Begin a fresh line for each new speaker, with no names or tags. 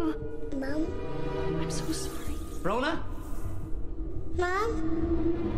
Mom?
I'm so sorry.
Rona?
Mom?